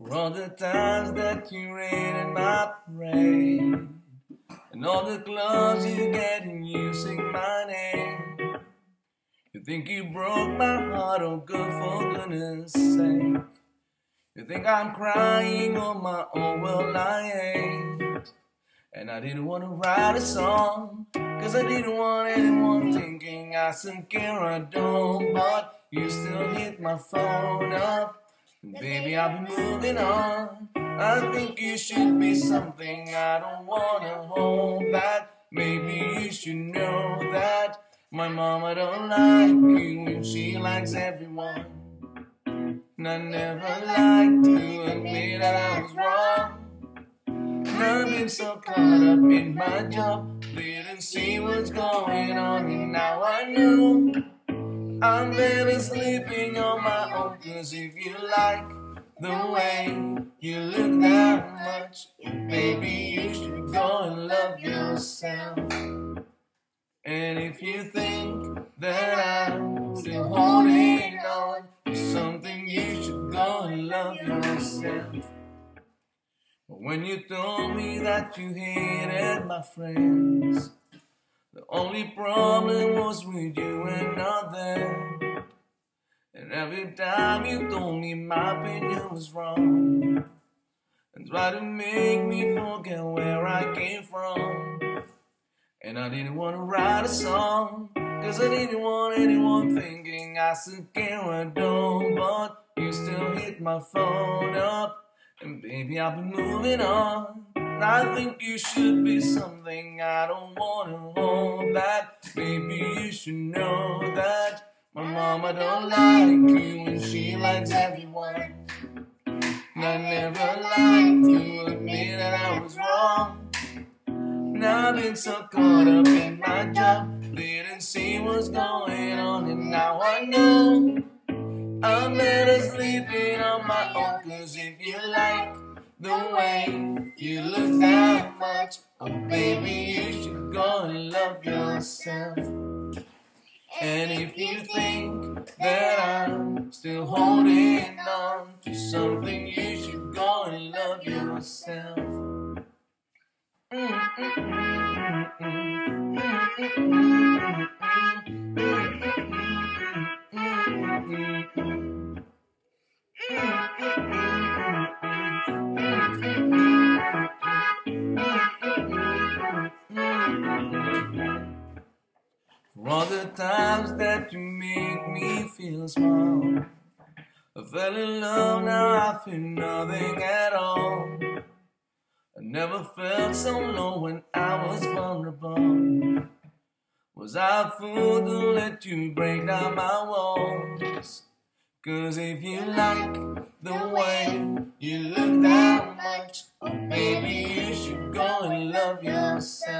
For all the times that you rain in my parade And all the gloves you get and you sing my name. You think you broke my heart, oh good for goodness sake. You think I'm crying on my own, well I ain't. And I didn't want to write a song Cause I didn't want anyone thinking I care I don't. But you still hit my phone up Baby, been moving on. I think you should be something I don't wanna hold back. Maybe you should know that my mama don't like you and she likes everyone. And I never liked to admit that I was wrong. And I've been so caught up in my job, didn't see what's going on, and now. I'm better sleeping on my own, cause if you like the way you look that much, baby, you should go and love yourself. And if you think that I'm still holding on to something, you should go and love yourself. But when you told me that you hated my friends, the only problem was with you and not them. And every time you told me my opinion was wrong, and tried to make me forget where I came from. And I didn't want to write a song, cause I didn't want anyone thinking I still care don't. But you still hit my phone up, and baby, I've been moving on. I think you should be something I don't wanna hold back. Maybe you should know that my mama don't like you and she likes everyone. And I never liked to admit that I was wrong. And I've been so caught up in my job, didn't see what's going on, and now I know I'm better sleeping on my own. Cause if you like the way you look that much. Oh, baby, you should go and love yourself. And if you think that I'm still holding on to something, you should go and love yourself. For all the times that you make me feel small. I fell in love, now I feel nothing at all. I never felt so low when I was vulnerable. Was I a fool to let you break down my walls? Cause if you like the way you look that much, maybe you should go and love yourself.